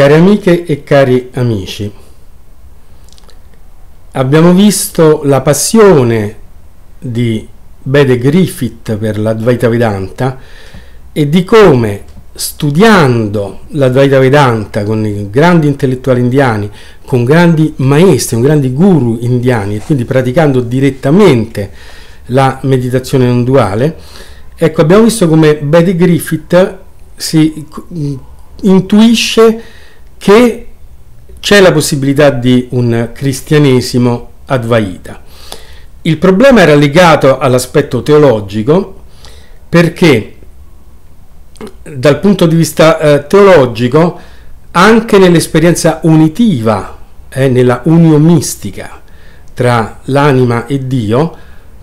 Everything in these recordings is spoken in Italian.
Cari amiche e cari amici, abbiamo visto la passione di Bede Griffith per l'Advaita Vedanta e di come studiando l'Advaita Vedanta con i grandi intellettuali indiani, con grandi maestri, con grandi guru indiani e quindi praticando direttamente la meditazione non duale, ecco abbiamo visto come Bede Griffith si intuisce che c'è la possibilità di un cristianesimo advaita. Il problema era legato all'aspetto teologico perché dal punto di vista eh, teologico anche nell'esperienza unitiva, eh, nella uniomistica tra l'anima e Dio,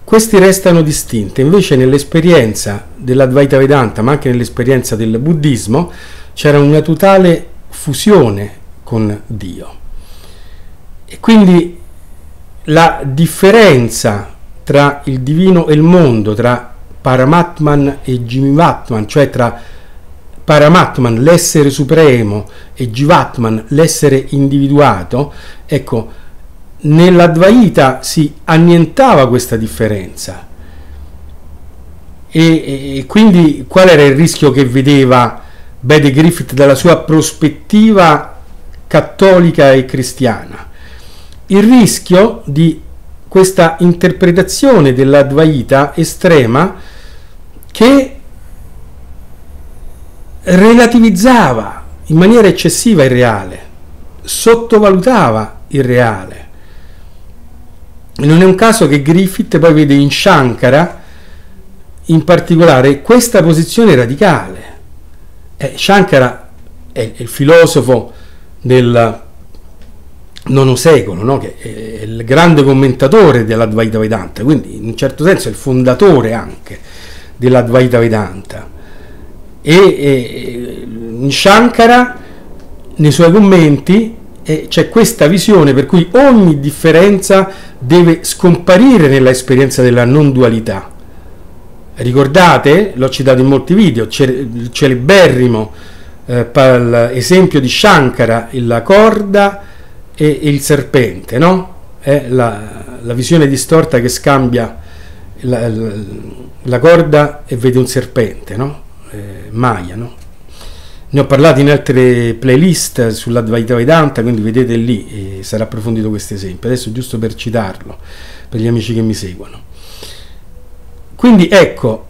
questi restano distinti. Invece nell'esperienza dell'Advaita Vedanta, ma anche nell'esperienza del buddismo, c'era una totale fusione con Dio. E quindi la differenza tra il divino e il mondo, tra Paramatman e Jivatman, cioè tra Paramatman, l'essere supremo, e Jivatman, l'essere individuato, ecco, nell'Advaita si annientava questa differenza. E, e, quindi qual era il rischio che vedeva Bede Griffith dalla sua prospettiva cattolica e cristiana. Il rischio di questa interpretazione dell'Advaita estrema che relativizzava in maniera eccessiva il reale, sottovalutava il reale. Non è un caso che Griffith poi vede in Shankara in particolare questa posizione radicale eh, Shankara è il filosofo del IX secolo, no? che è il grande commentatore dell'Advaita Vedanta, quindi in un certo senso è il fondatore anche dell'Advaita Vedanta. E, e in Shankara, nei suoi commenti, eh, c'è questa visione per cui ogni differenza deve scomparire nella esperienza della non dualità Ricordate, l'ho citato in molti video, il celeberrimo eh, esempio di Shankara, la corda e il serpente, no? È la, la visione distorta che scambia la, la, corda e vede un serpente, no? Eh, Maya, no? Ne ho parlato in altre playlist sull'Advaita Vedanta, quindi vedete lì, e sarà approfondito questo esempio. Adesso giusto per citarlo, per gli amici che mi seguono. Quindi ecco,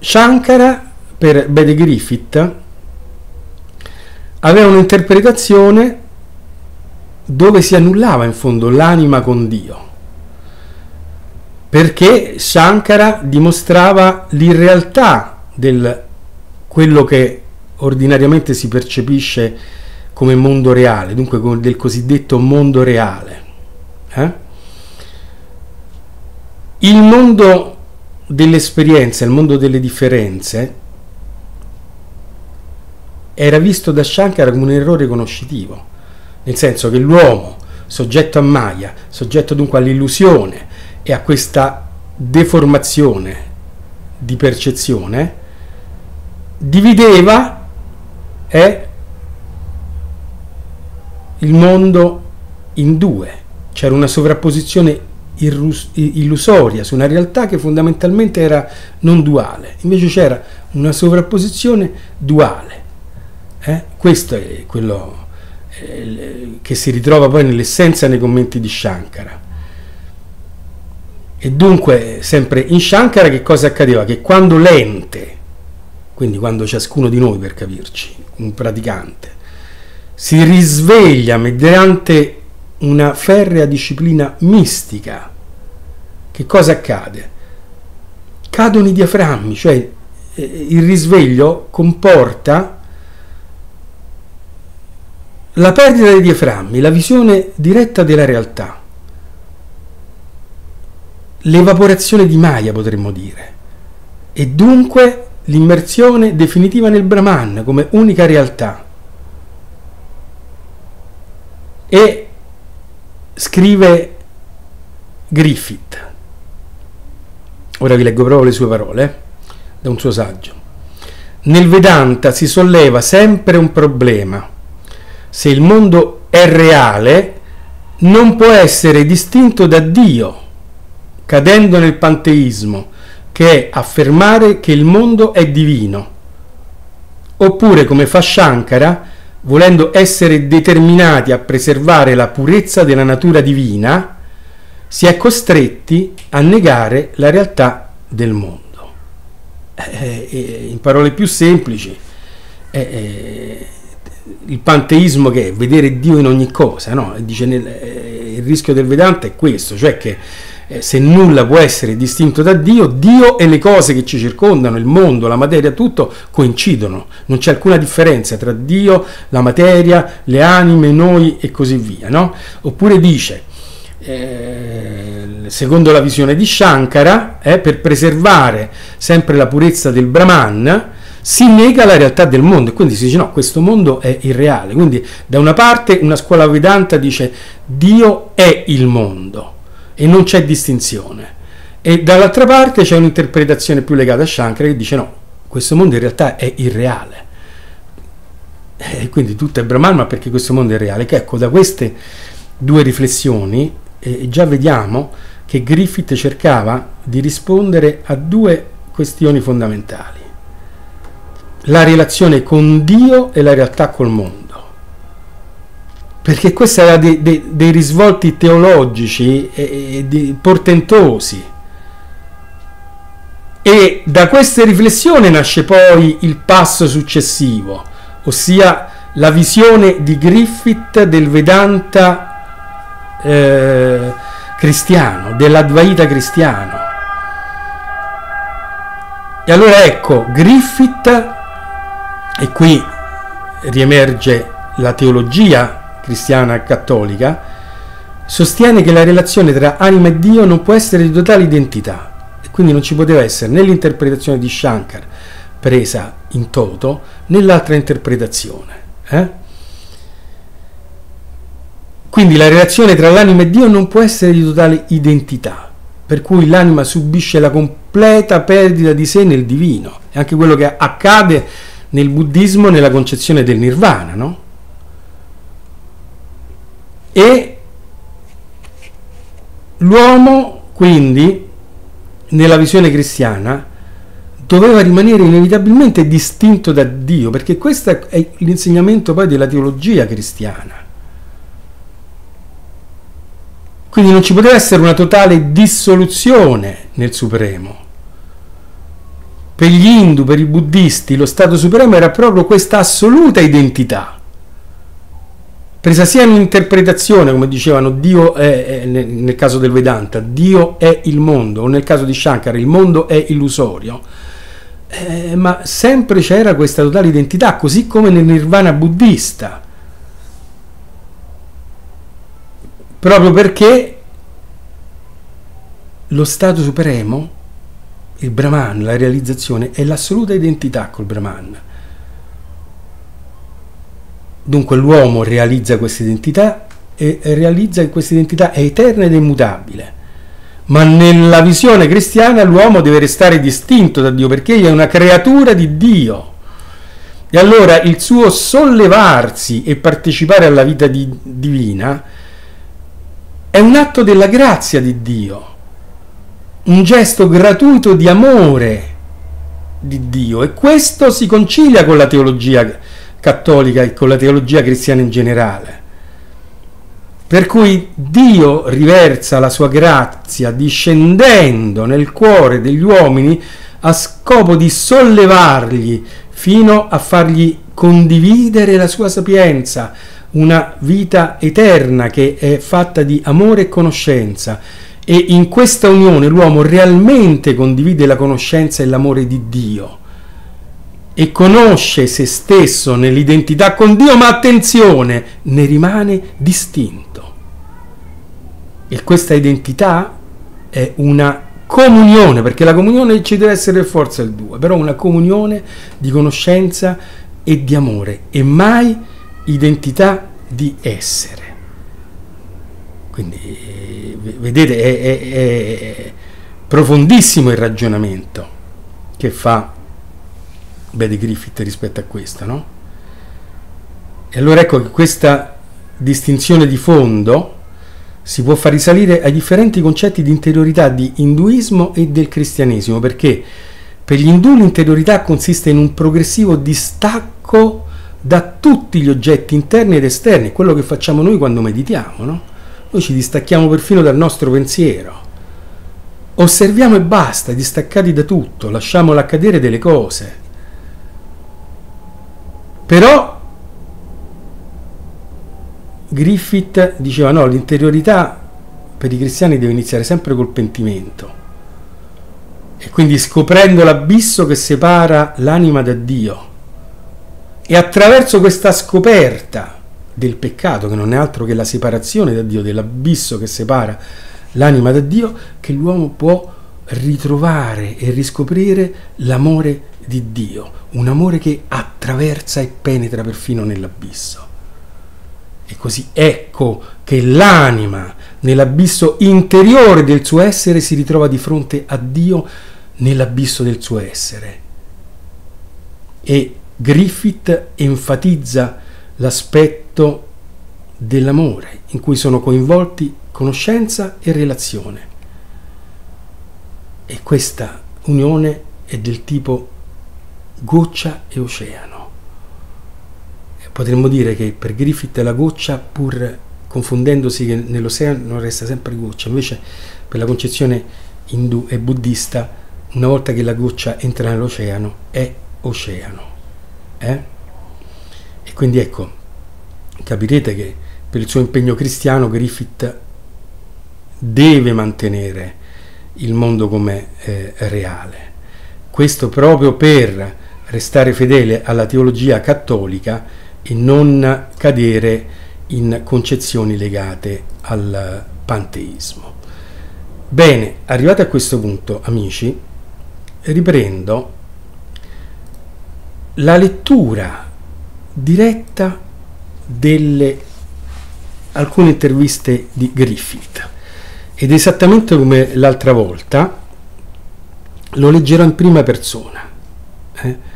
Shankara per Bede Griffith aveva un'interpretazione dove si annullava in fondo l'anima con Dio, perché Shankara dimostrava l'irrealtà del quello che ordinariamente si percepisce come mondo reale, dunque del cosiddetto mondo reale. Eh? Il mondo dell'esperienza, il mondo delle differenze, era visto da Shankara come un errore conoscitivo, nel senso che l'uomo, soggetto a Maya, soggetto dunque all'illusione e a questa deformazione di percezione, divideva eh, il mondo in due, c'era una sovrapposizione illusoria su una realtà che fondamentalmente era non duale, invece c'era una sovrapposizione duale. Eh? Questo è quello eh, che si ritrova poi nell'essenza nei commenti di Shankara. E dunque, sempre in Shankara che cosa accadeva? Che quando l'ente, quindi quando ciascuno di noi per capirci, un praticante, si risveglia mediante una ferrea disciplina mistica che cosa accade? Cadono i diaframmi, cioè eh, il risveglio comporta la perdita dei diaframmi, la visione diretta della realtà, l'evaporazione di Maya potremmo dire, e dunque l'immersione definitiva nel Brahman come unica realtà. E scrive Griffith, Ora vi leggo proprio le sue parole da un suo saggio. Nel Vedanta si solleva sempre un problema, se il mondo è reale, non può essere distinto da Dio, cadendo nel panteismo, che è affermare che il mondo è divino. Oppure, come fa Shankara, volendo essere determinati a preservare la purezza della natura divina, si è costretti a negare la realtà del mondo. Eh, eh, in parole più semplici, eh, eh il panteismo che è vedere Dio in ogni cosa, no? Dice nel, eh, il rischio del Vedanta è questo, cioè che eh, se nulla può essere distinto da Dio, Dio e le cose che ci circondano, il mondo, la materia, tutto coincidono, non c'è alcuna differenza tra Dio, la materia, le anime, noi e così via, no? Oppure dice, eh, secondo la visione di Shankara, eh, per preservare sempre la purezza del Brahman, si nega la realtà del mondo e quindi si dice no, questo mondo è irreale. Quindi da una parte una scuola vedanta dice Dio è il mondo e non c'è distinzione. E dall'altra parte c'è un'interpretazione più legata a Shankara che dice no, questo mondo in realtà è irreale. E quindi tutto è Brahman, ma perché questo mondo è reale? Che ecco, da queste due riflessioni eh, già vediamo che Griffith cercava di rispondere a due questioni fondamentali la relazione con Dio e la realtà col mondo. Perché questo era dei, dei, dei risvolti teologici e, e portentosi. E da queste riflessioni nasce poi il passo successivo, ossia la visione di Griffith del Vedanta eh, cristiano, dell'Advaita cristiano. E allora ecco, Griffith e qui riemerge la teologia cristiana cattolica, sostiene che la relazione tra anima e Dio non può essere di totale identità e quindi non ci poteva essere né l'interpretazione di Shankar presa in toto né l'altra interpretazione. Eh? Quindi la relazione tra l'anima e Dio non può essere di totale identità, per cui l'anima subisce la completa perdita di sé nel divino. È anche quello che accade nel buddismo nella concezione del nirvana, no? E l'uomo, quindi, nella visione cristiana, doveva rimanere inevitabilmente distinto da Dio, perché questo è l'insegnamento poi della teologia cristiana. Quindi non ci poteva essere una totale dissoluzione nel Supremo. Per gli Hindu, per i buddisti, lo Stato supremo era proprio questa assoluta identità, presa sia in un'interpretazione, come dicevano, Dio è, nel caso del Vedanta, Dio è il mondo, o nel caso di Shankara, il mondo è illusorio, eh, ma sempre c'era questa totale identità, così come nel nirvana buddista, proprio perché lo Stato supremo il Brahman, la realizzazione, è l'assoluta identità col Brahman. Dunque l'uomo realizza questa identità e realizza che questa identità è eterna ed immutabile. Ma nella visione cristiana l'uomo deve restare distinto da Dio perché egli è una creatura di Dio. E allora il suo sollevarsi e partecipare alla vita di, divina è un atto della grazia di Dio un gesto gratuito di amore di Dio e questo si concilia con la teologia cattolica e con la teologia cristiana in generale. Per cui Dio riversa la sua grazia discendendo nel cuore degli uomini a scopo di sollevarli fino a fargli condividere la sua sapienza, una vita eterna che è fatta di amore e conoscenza e in questa unione l'uomo realmente condivide la conoscenza e l'amore di Dio e conosce se stesso nell'identità con Dio, ma attenzione, ne rimane distinto. E questa identità è una comunione, perché la comunione ci deve essere forza il due, però una comunione di conoscenza e di amore e mai identità di essere. Quindi vedete è, è, è profondissimo il ragionamento che fa Betty Griffith rispetto a questo, no? E allora ecco che questa distinzione di fondo si può far risalire ai differenti concetti di interiorità di induismo e del cristianesimo, perché per gli indù l'interiorità consiste in un progressivo distacco da tutti gli oggetti interni ed esterni, quello che facciamo noi quando meditiamo, no? Noi ci distacchiamo perfino dal nostro pensiero. Osserviamo e basta, distaccati da tutto, lasciamo l'accadere delle cose. Però Griffith diceva no, l'interiorità per i cristiani deve iniziare sempre col pentimento. E quindi scoprendo l'abisso che separa l'anima da Dio. E attraverso questa scoperta del peccato, che non è altro che la separazione da Dio, dell'abisso che separa l'anima da Dio, che l'uomo può ritrovare e riscoprire l'amore di Dio, un amore che attraversa e penetra perfino nell'abisso. E così ecco che l'anima nell'abisso interiore del suo essere si ritrova di fronte a Dio nell'abisso del suo essere. E Griffith enfatizza l'aspetto dell'amore in cui sono coinvolti conoscenza e relazione. E questa unione è del tipo goccia e oceano. Potremmo dire che per Griffith la goccia, pur confondendosi che nell'oceano resta sempre goccia, invece per la concezione indù e buddista, una volta che la goccia entra nell'oceano, è oceano. Eh? E quindi ecco, capirete che per il suo impegno cristiano Griffith deve mantenere il mondo come eh, reale. Questo proprio per restare fedele alla teologia cattolica e non cadere in concezioni legate al panteismo. Bene, arrivati a questo punto, amici, riprendo la lettura diretta delle alcune interviste di Griffith ed esattamente come l'altra volta lo leggerò in prima persona. Eh?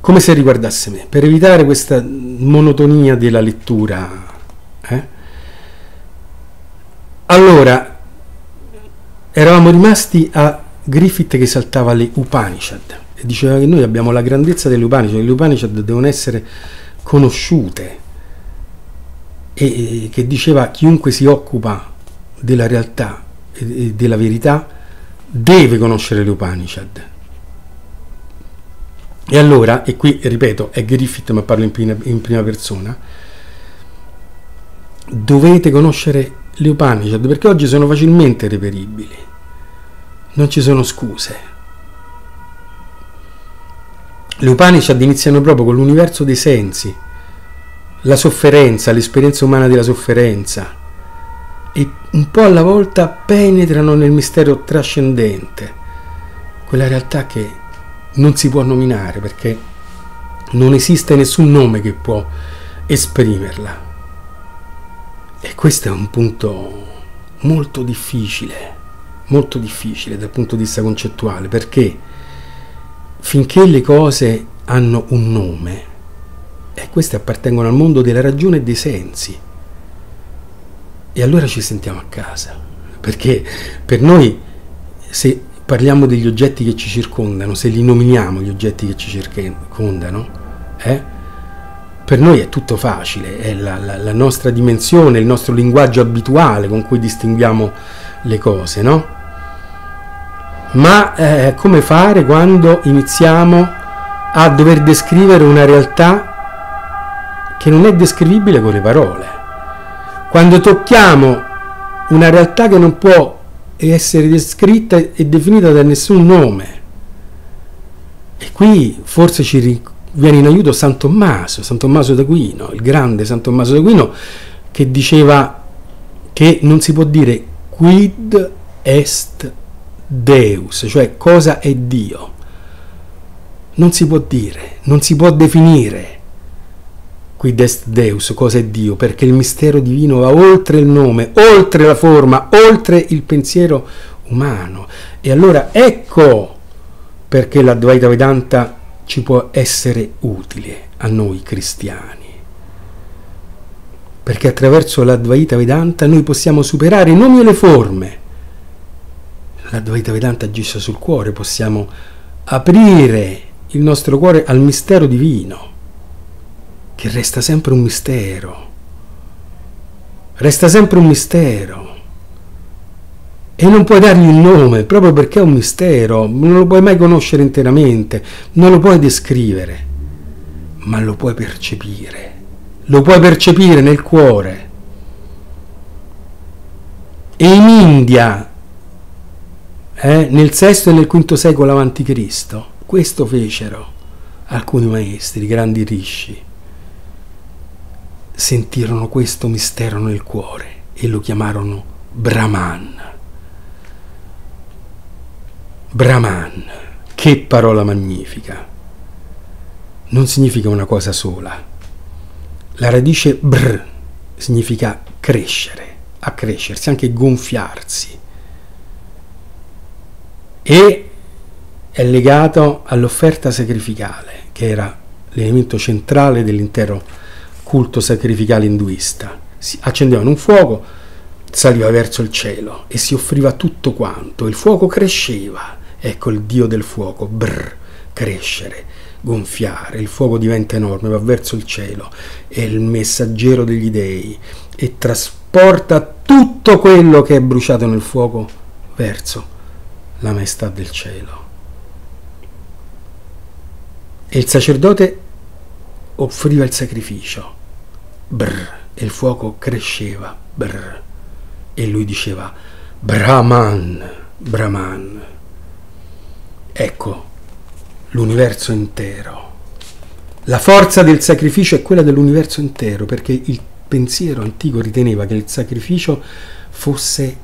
come se riguardasse me, per evitare questa monotonia della lettura. Eh? Allora, eravamo rimasti a Griffith che saltava le Upanishad e diceva che noi abbiamo la grandezza delle Upanishad, le Upanishad devono essere conosciute e che diceva chiunque si occupa della realtà e della verità deve conoscere le Upanishad e allora, e qui ripeto, è Griffith ma parlo in prima, in prima persona, dovete conoscere le Upanishad perché oggi sono facilmente reperibili, non ci sono scuse. Le Upanishad iniziano proprio con l'universo dei sensi, la sofferenza, l'esperienza umana della sofferenza e un po' alla volta penetrano nel mistero trascendente, quella realtà che non si può nominare perché non esiste nessun nome che può esprimerla. E questo è un punto molto difficile, molto difficile dal punto di vista concettuale, perché finché le cose hanno un nome, e queste appartengono al mondo della ragione e dei sensi, e allora ci sentiamo a casa, perché per noi se parliamo degli oggetti che ci circondano, se li nominiamo gli oggetti che ci circondano, eh? per noi è tutto facile, è la, la, la, nostra dimensione, il nostro linguaggio abituale con cui distinguiamo le cose, no? Ma eh, come fare quando iniziamo a dover descrivere una realtà che non è descrivibile con le parole? Quando tocchiamo una realtà che non può essere descritta e definita da nessun nome. E qui forse ci viene in aiuto San Tommaso, San Tommaso d'Aquino, il grande San Tommaso d'Aquino, che diceva che non si può dire quid est Deus, cioè cosa è Dio. Non si può dire, non si può definire quid est Deus, cosa è Dio, perché il mistero divino va oltre il nome, oltre la forma, oltre il pensiero umano. E allora ecco perché la Dvaita Vedanta ci può essere utile a noi cristiani. perché attraverso l'Advaita Vedanta noi possiamo superare i nomi e le forme. L'Advaita Vedanta agisce sul cuore, possiamo aprire il nostro cuore al mistero divino, che resta sempre un mistero. Resta sempre un mistero. E non puoi dargli un nome proprio perché è un mistero, non lo puoi mai conoscere interamente, non lo puoi descrivere, ma lo puoi percepire. Lo puoi percepire nel cuore. E in India, eh, nel VI e nel V secolo a.C., questo fecero alcuni maestri, grandi rishi. Sentirono questo mistero nel cuore e lo chiamarono Brahman. Brahman, che parola magnifica! Non significa una cosa sola. La radice br significa crescere, accrescersi, anche gonfiarsi. E è legato all'offerta sacrificale, che era l'elemento centrale dell'intero culto sacrificale induista. Si accendevano un fuoco, saliva verso il cielo e si offriva tutto quanto. Il fuoco cresceva Ecco il dio del fuoco, brr, crescere, gonfiare, il fuoco diventa enorme, va verso il cielo, è il messaggero degli dei e trasporta tutto quello che è bruciato nel fuoco verso la maestà del cielo. E il sacerdote offriva il sacrificio, brr, e il fuoco cresceva, brr, e lui diceva Brahman, Brahman. Ecco l'universo intero. La forza del sacrificio è quella dell'universo intero, perché il pensiero antico riteneva che il sacrificio fosse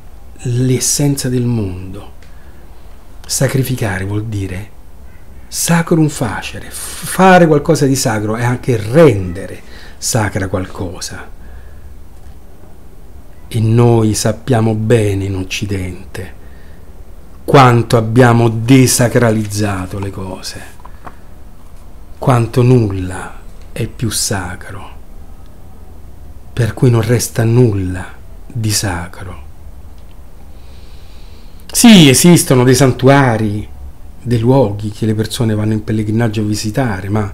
l'essenza del mondo. Sacrificare vuol dire sacrum facere, fare qualcosa di sacro è anche rendere sacra qualcosa. E noi sappiamo bene in Occidente quanto abbiamo desacralizzato le cose, quanto nulla è più sacro, per cui non resta nulla di sacro. Sì, esistono dei santuari, dei luoghi che le persone vanno in pellegrinaggio a visitare, ma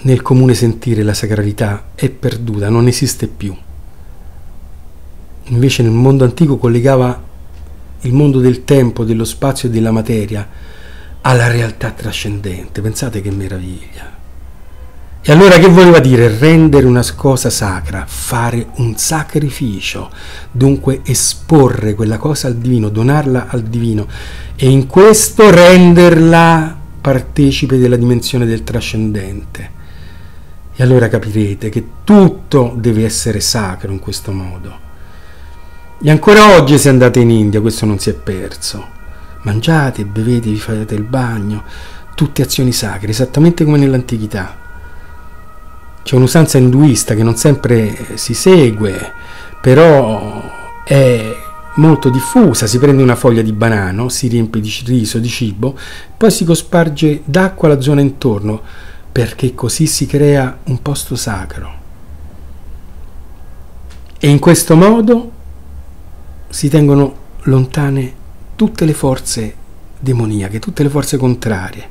nel comune sentire la sacralità è perduta, non esiste più. Invece nel mondo antico collegava il mondo del tempo, dello spazio e della materia alla realtà trascendente. Pensate che meraviglia. E allora che voleva dire rendere una cosa sacra? Fare un sacrificio, dunque esporre quella cosa al divino, donarla al divino e in questo renderla partecipe della dimensione del trascendente. E allora capirete che tutto deve essere sacro in questo modo. E ancora oggi se andate in India questo non si è perso. Mangiate, bevete, vi fate il bagno, tutte azioni sacre, esattamente come nell'antichità. C'è un'usanza induista che non sempre si segue, però è molto diffusa, si prende una foglia di banano, si riempie di riso, di cibo, poi si cosparge d'acqua la zona intorno, perché così si crea un posto sacro. E in questo modo si tengono lontane tutte le forze demoniache, tutte le forze contrarie.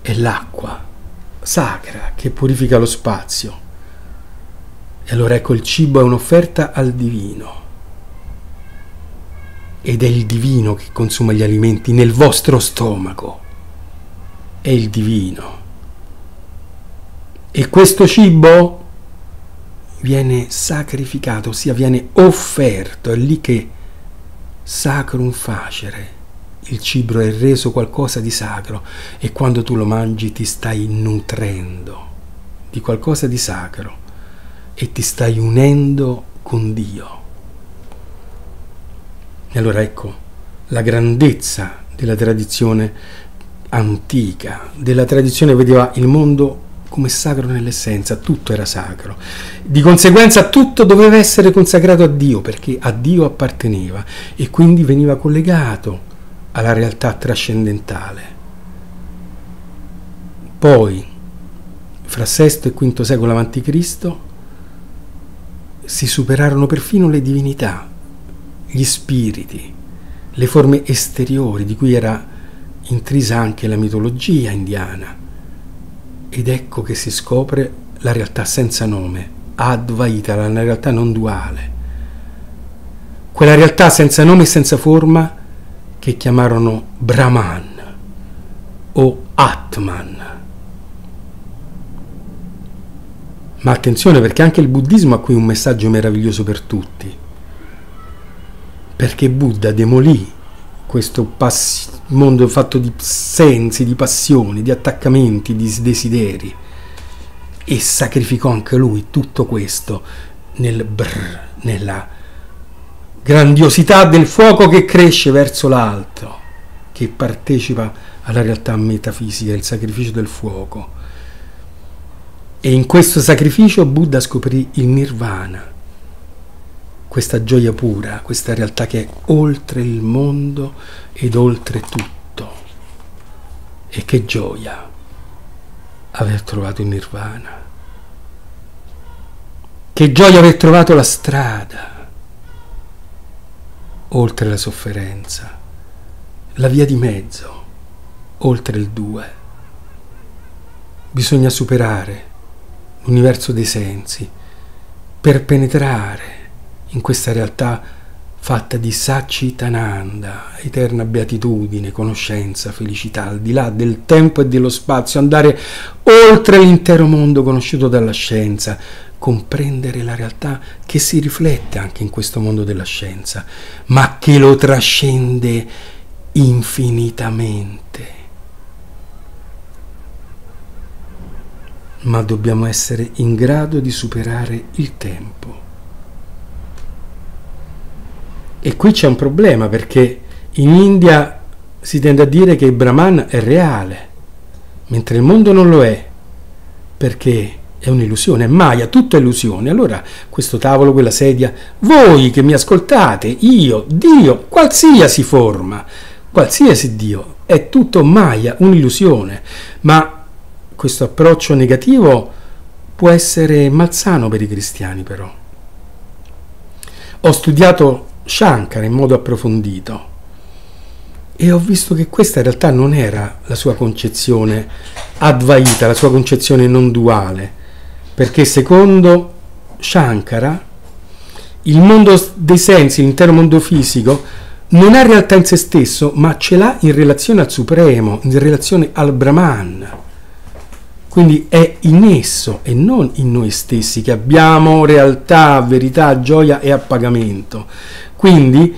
È l'acqua sacra che purifica lo spazio. E allora ecco il cibo è un'offerta al divino. Ed è il divino che consuma gli alimenti nel vostro stomaco. È il divino. E questo cibo viene sacrificato, ossia viene offerto, è lì che sacrum facere, il cibo è reso qualcosa di sacro e quando tu lo mangi ti stai nutrendo di qualcosa di sacro e ti stai unendo con Dio. E allora ecco la grandezza della tradizione antica, della tradizione vedeva il mondo come sacro nell'essenza, tutto era sacro. Di conseguenza tutto doveva essere consacrato a Dio perché a Dio apparteneva e quindi veniva collegato alla realtà trascendentale. Poi, fra VI e V secolo a.C., si superarono perfino le divinità, gli spiriti, le forme esteriori di cui era intrisa anche la mitologia indiana. Ed ecco che si scopre la realtà senza nome, Advaita, la realtà non duale. Quella realtà senza nome e senza forma che chiamarono Brahman o Atman. Ma attenzione perché anche il buddismo ha qui un messaggio meraviglioso per tutti. Perché Buddha demolì questo pass- mondo fatto di sensi, di passioni, di attaccamenti, di desideri e sacrificò anche lui tutto questo nel brr, nella grandiosità del fuoco che cresce verso l'alto, che partecipa alla realtà metafisica, il sacrificio del fuoco. E in questo sacrificio Buddha scoprì il nirvana, questa gioia pura, questa realtà che è oltre il mondo ed oltre tutto. E che gioia aver trovato il nirvana. Che gioia aver trovato la strada, oltre la sofferenza, la via di mezzo, oltre il due. Bisogna superare l'universo dei sensi per penetrare in questa realtà fatta di Sachitananda, eterna beatitudine, conoscenza, felicità, al di là del tempo e dello spazio, andare oltre l'intero mondo conosciuto dalla scienza, comprendere la realtà che si riflette anche in questo mondo della scienza, ma che lo trascende infinitamente. Ma dobbiamo essere in grado di superare il tempo. E qui c'è un problema perché in India si tende a dire che il Brahman è reale, mentre il mondo non lo è, perché è un'illusione, è Maya, tutto è illusione. Allora questo tavolo, quella sedia, voi che mi ascoltate, io, Dio, qualsiasi forma, qualsiasi Dio, è tutto Maya, un'illusione. Ma questo approccio negativo può essere malsano per i cristiani però. Ho studiato Shankara in modo approfondito e ho visto che questa in realtà non era la sua concezione advaita, la sua concezione non duale, perché secondo Shankara il mondo dei sensi, l'intero mondo fisico, non ha realtà in se stesso, ma ce l'ha in relazione al Supremo, in relazione al Brahman. Quindi è in esso e non in noi stessi che abbiamo realtà, verità, gioia e appagamento. Quindi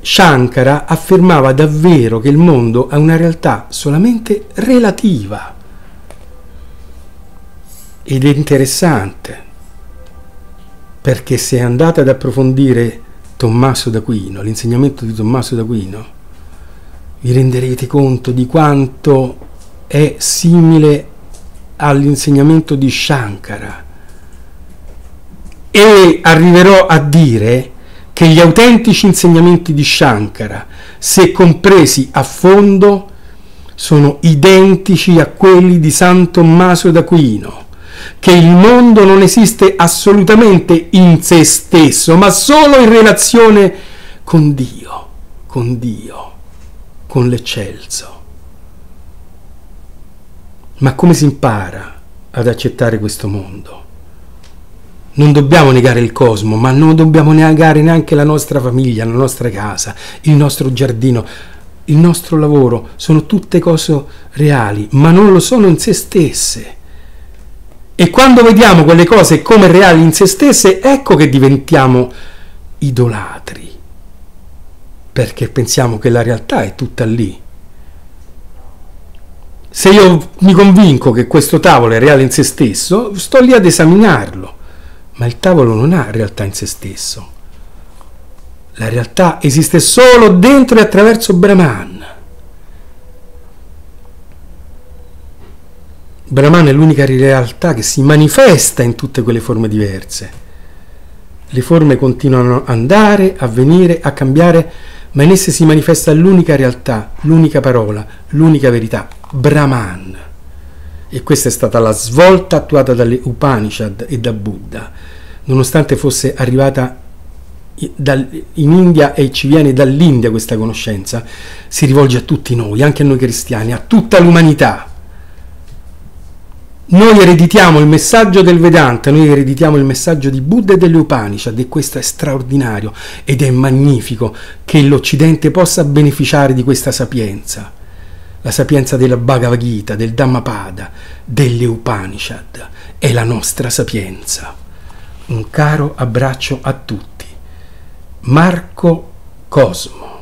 Shankara affermava davvero che il mondo è una realtà solamente relativa. Ed è interessante, perché se andate ad approfondire Tommaso d'Aquino, l'insegnamento di Tommaso d'Aquino, vi renderete conto di quanto è simile all'insegnamento di Shankara. E arriverò a dire che gli autentici insegnamenti di Shankara, se compresi a fondo, sono identici a quelli di San Tommaso d'Aquino, che il mondo non esiste assolutamente in se stesso, ma solo in relazione con Dio, con Dio, con l'eccelso. Ma come si impara ad accettare questo mondo? Non dobbiamo negare il cosmo, ma non dobbiamo negare neanche la nostra famiglia, la nostra casa, il nostro giardino, il nostro lavoro. Sono tutte cose reali, ma non lo sono in se stesse. E quando vediamo quelle cose come reali in se stesse, ecco che diventiamo idolatri, perché pensiamo che la realtà è tutta lì. Se io mi convinco che questo tavolo è reale in se stesso, sto lì ad esaminarlo ma il tavolo non ha realtà in se stesso. La realtà esiste solo dentro e attraverso Brahman. Brahman è l'unica realtà che si manifesta in tutte quelle forme diverse. Le forme continuano ad andare, a venire, a cambiare, ma in esse si manifesta l'unica realtà, l'unica parola, l'unica verità, Brahman. E questa è stata la svolta attuata dalle Upanishad e da Buddha nonostante fosse arrivata in India e ci viene dall'India questa conoscenza, si rivolge a tutti noi, anche a noi cristiani, a tutta l'umanità. Noi ereditiamo il messaggio del Vedanta, noi ereditiamo il messaggio di Buddha e delle Upanishad e questo è straordinario ed è magnifico che l'Occidente possa beneficiare di questa sapienza, la sapienza della Bhagavad Gita, del Dhammapada, delle Upanishad, è la nostra sapienza. Un caro abbraccio a tutti. Marco Cosmo